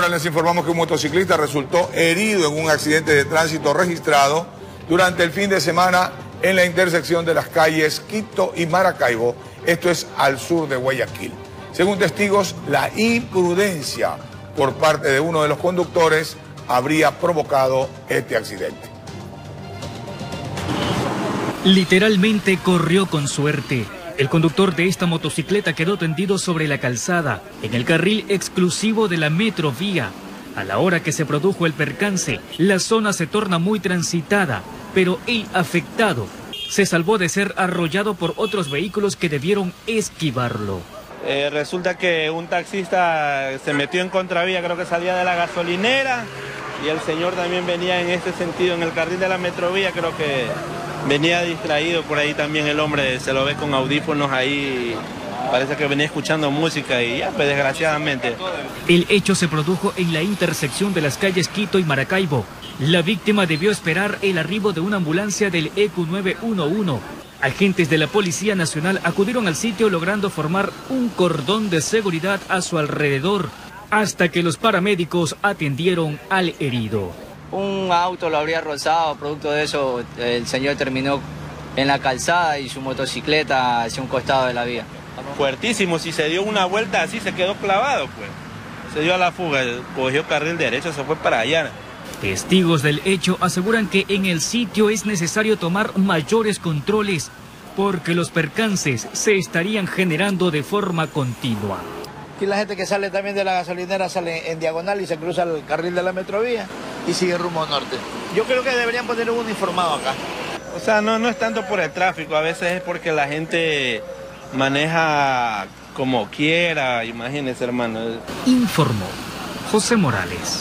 hora les informamos que un motociclista resultó herido en un accidente de tránsito registrado durante el fin de semana en la intersección de las calles Quito y Maracaibo, esto es al sur de Guayaquil. Según testigos, la imprudencia por parte de uno de los conductores habría provocado este accidente. Literalmente corrió con suerte. El conductor de esta motocicleta quedó tendido sobre la calzada, en el carril exclusivo de la metrovía. A la hora que se produjo el percance, la zona se torna muy transitada, pero el afectado se salvó de ser arrollado por otros vehículos que debieron esquivarlo. Eh, resulta que un taxista se metió en contravía, creo que salía de la gasolinera, y el señor también venía en este sentido, en el carril de la metrovía, creo que venía distraído por ahí también el hombre, se lo ve con audífonos ahí, parece que venía escuchando música y ya, pues desgraciadamente. El hecho se produjo en la intersección de las calles Quito y Maracaibo. La víctima debió esperar el arribo de una ambulancia del EQ 911 Agentes de la Policía Nacional acudieron al sitio logrando formar un cordón de seguridad a su alrededor hasta que los paramédicos atendieron al herido. Un auto lo habría rozado, producto de eso el señor terminó en la calzada y su motocicleta hacia un costado de la vía. Fuertísimo, si se dio una vuelta así se quedó clavado pues. Se dio a la fuga, cogió carril derecho, se fue para allá. Testigos del hecho aseguran que en el sitio es necesario tomar mayores controles porque los percances se estarían generando de forma continua. Aquí la gente que sale también de la gasolinera sale en diagonal y se cruza el carril de la metrovía y sigue rumbo norte. Yo creo que deberían poner un uniformado acá. O sea, no, no es tanto por el tráfico, a veces es porque la gente maneja como quiera, imagínese hermano. Informó José Morales.